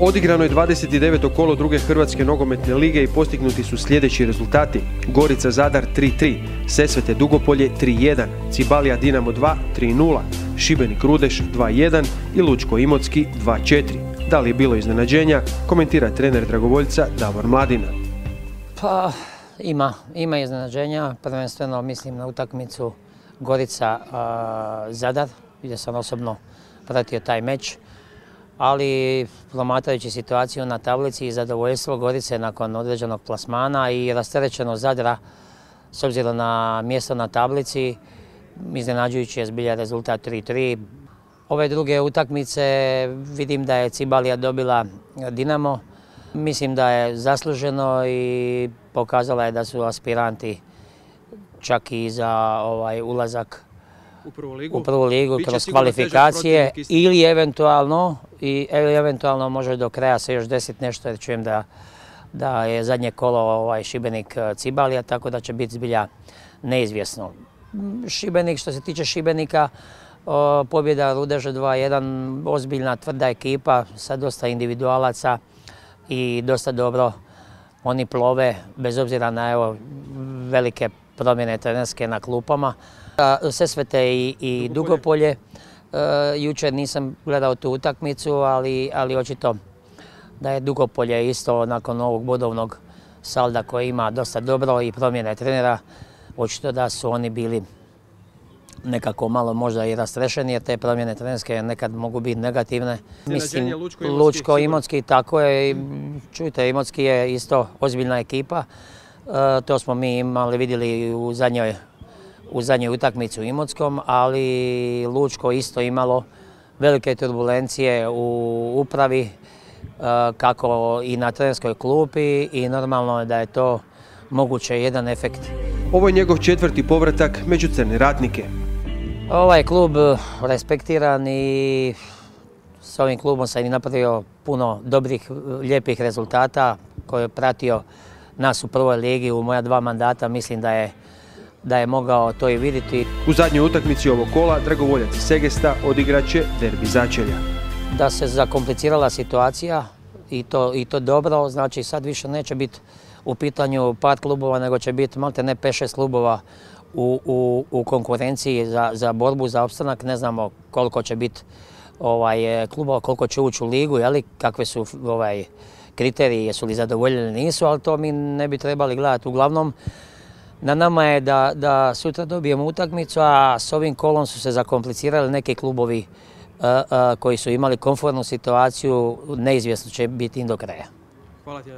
Odigrano je 29. kolo druge Hrvatske nogometne lige i postignuti su sljedeći rezultati. Gorica Zadar 3-3, Sesvete Dugopolje 3-1, Cibalija Dinamo 2 3-0, Šibenik Rudeš 2-1 i Lučko Imotski 2-4. Da li je bilo iznenađenja, komentira trener Dragovoljca Davor Mladina. Pa ima, ima iznenađenja, prvenstveno mislim na utakmicu Gorica Zadar, gdje sam osobno pratio taj meč ali promatrajući situaciju na tablici i zadovoljstvo Gorice nakon određenog plasmana i rasterećeno Zadra s obzirom na mjesto na tablici, iznenađujući je zbilja rezultat 3-3. Ove druge utakmice vidim da je Cibalija dobila Dinamo. Mislim da je zasluženo i pokazala je da su aspiranti čak i za ovaj ulazak u prvu ligu, u prvu ligu kroz kvalifikacije ili eventualno i eventualno može do kraja se još desiti nešto jer čujem da, da je zadnje kolo ovaj Šibenik e, Cibalija, tako da će biti zbilja neizvjesno. Šibenik, što se tiče Šibenika, pobjeda Rudeže 2-1, ozbiljna, tvrda ekipa sa dosta individualaca i dosta dobro oni plove, bez obzira na evo, velike promjene trenerske na klupama. Sesvete i, i Dugopolje. E, jučer nisam gledao tu utakmicu, ali, ali očito da je Dugopolje isto nakon ovog bodovnog salda koji ima dosta dobro i promjene trenera. Očito da su oni bili nekako malo možda i rastrešeni jer te promjene trenerske nekad mogu biti negativne. Mislim, Lučko Imotski, tako je. Čujte, Imotski je isto ozbiljna ekipa. E, to smo mi imali, vidjeli u zadnjoj u zadnjoj utakmici u Imotskom, ali Lučko isto imalo velike turbulencije u upravi, e, kako i na trenerskoj klupi i normalno je da je to moguće jedan efekt. Ovo je njegov četvrti povratak među crne ratnike. Ovaj klub respektiran i s ovim klubom sam i napravio puno dobrih, lijepih rezultata koje je pratio nas u prvoj ligi u moja dva mandata. Mislim da je da je mogao to i vidjeti. U zadnjoj utakmici ovog kola Dragovoljac Segesta odigraće derbi začelja. Da se zakomplicirala situacija i to, i to dobro, znači sad više neće biti u pitanju pad klubova, nego će biti malte ne 5-6 klubova u, u, u konkurenciji za, za borbu, za opstanak. Ne znamo koliko će biti ovaj, klubova, koliko će ući u ligu, jeli, kakve su ovaj, kriteriji, jesu li zadovoljeni, nisu, ali to mi ne bi trebali gledati. Uglavnom, na nama je da, da sutra dobijemo utakmicu, a s ovim kolom su se zakomplicirali neki klubovi koji su imali konformnu situaciju, neizvjesno će biti im do kraja. Hvala ti